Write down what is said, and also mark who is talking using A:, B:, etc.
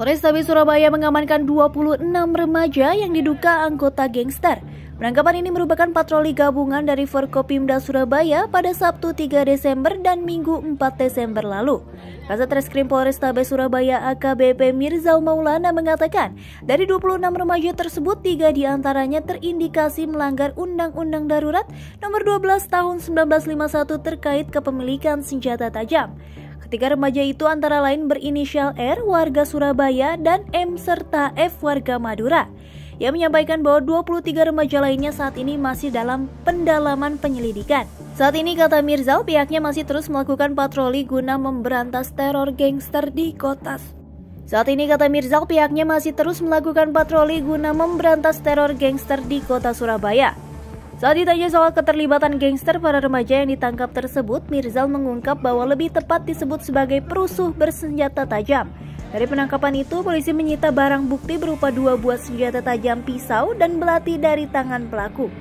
A: Polrestabes Surabaya mengamankan 26 remaja yang diduga anggota gangster. Penangkapan ini merupakan patroli gabungan dari Forkopimda Surabaya pada Sabtu 3 Desember dan Minggu 4 Desember lalu. Kasat Reskrim Polrestabes Surabaya AKBP Mirzal Maulana mengatakan, dari 26 remaja tersebut, tiga di antaranya terindikasi melanggar Undang-Undang Darurat Nomor 12 Tahun 1951 terkait kepemilikan senjata tajam. Ketiga remaja itu antara lain berinisial R, warga Surabaya, dan M serta F, warga Madura. Ia menyampaikan bahwa 23 remaja lainnya saat ini masih dalam pendalaman penyelidikan. Saat ini kata Mirzal, pihaknya masih terus melakukan patroli guna memberantas teror gangster di kota. Saat ini kata Mirzal, pihaknya masih terus melakukan patroli guna memberantas teror gangster di kota Surabaya. Saat ditanya soal keterlibatan gangster para remaja yang ditangkap tersebut, Mirzal mengungkap bahwa lebih tepat disebut sebagai perusuh bersenjata tajam. Dari penangkapan itu, polisi menyita barang bukti berupa dua buah senjata tajam pisau dan belati dari tangan pelaku.